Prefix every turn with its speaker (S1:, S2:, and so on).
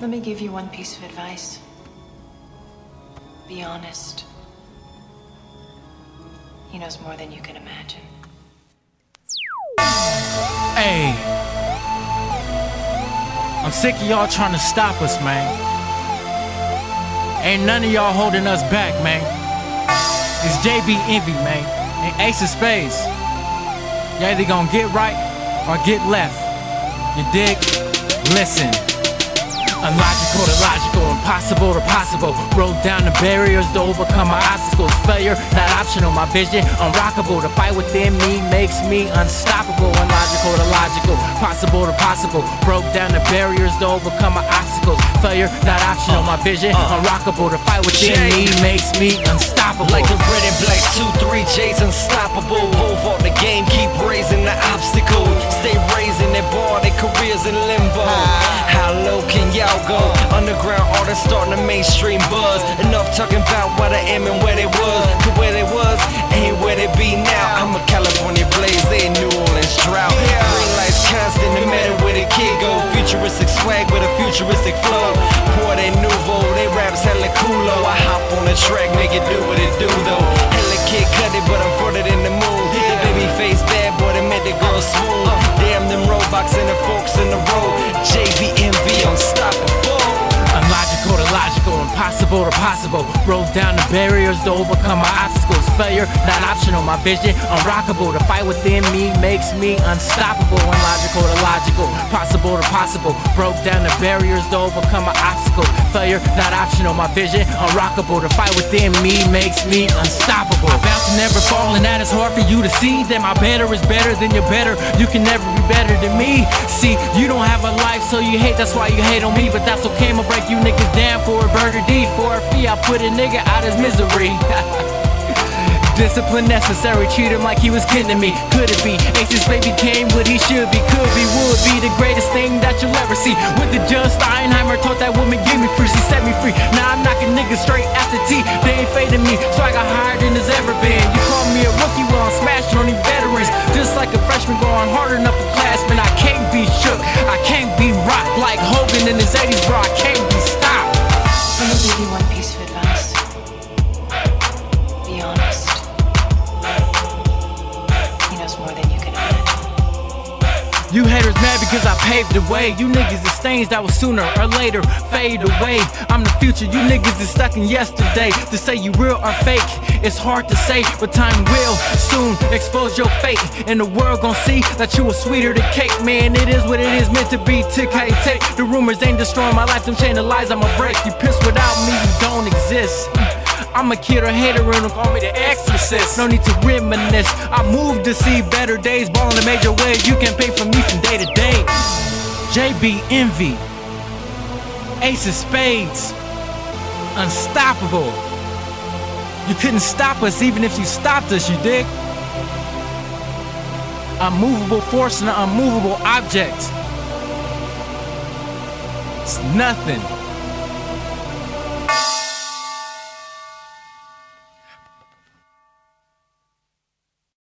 S1: Let me give you one piece of advice. Be honest. He knows more than you can imagine.
S2: Hey. I'm sick of y'all trying to stop us, man. Ain't none of y'all holding us back, man. It's JB Envy, man. And Ace of Spades. You either gonna get right or get left. You dig? Listen. Unlogical to logical, impossible to possible. Broke down the barriers to overcome my obstacles. Failure, not optional. My vision, unrockable. The fight within me makes me unstoppable. Unlogical to logical, possible to possible. Broke down the barriers to overcome my obstacles. Failure, not optional. My vision, uh. unrockable. The fight within me makes me unstoppable.
S3: Like the red and black 2-3 J's unstoppable. Move on the game, keep raising the obstacle. Stay raising that bar, their careers in limbo. Ah. How low can y'all go? Underground artists starting a mainstream buzz. Enough talking about what I am and where they was. Cause where they was ain't where they be now. I'm a California blaze, they in New Orleans drought. Green lights constant, no matter where the kid go. Futuristic swag with a futuristic flow. Pour they nouveau, they raps hella coolo. I hop on the track, make it do what it do though. Hella kid cut it, but I'm further than the moon. The baby face bad boy that made the girl swoon. Damn them robots and the forks
S2: impossible to possible. Broke down the barriers to overcome my obstacles. Failure, not optional. My vision, unrockable. The fight within me makes me unstoppable. Unlogical to logical, possible to possible. Broke down the barriers to overcome my obstacles. Failure, not optional. My vision, unrockable. The fight within me makes me unstoppable. I bounce and never fall, and that is hard for you to see. That my better is better than your better. You can never be better than me. See, you don't have a life, so you hate. That's why you hate on me. But that's okay. I'ma break you niggas down for a burger D. For a fee, I put a nigga out his misery. Discipline necessary, treat him like he was kidding me. Could it be? Ace's baby came what he should be, could be, would be the greatest thing that you'll ever see. With the judge Steinheimer taught that woman gave me free, she set me free. Now I'm knocking niggas straight after T. They ain't fading me, so I got higher than there's ever been. You call me a rookie, well I'm smashing on these veterans. Just like a freshman going hard enough for classmen. I can't be shook, I can't be rocked like Hogan in his 80s, bro. I can't be
S1: You
S2: haters mad because I paved the way. You niggas is stains that will sooner or later fade away. I'm the future, you niggas is stuck in yesterday. To say you real or fake, it's hard to say, but time will soon expose your fate. And the world gon' see that you are sweeter than cake. Man, it is what it is meant to be. Tick, I take. The rumors ain't destroying my life, them chain of lies I'ma break. You pissed without me, you don't exist. I'm a kid or hater and don't call me the exorcist. No need to reminisce. I move to see better days. Ball in a major way. You can pay for me from day to day. JB Envy. Ace of Spades. Unstoppable. You couldn't stop us even if you stopped us, you dig? Unmovable force and an unmovable object. It's nothing.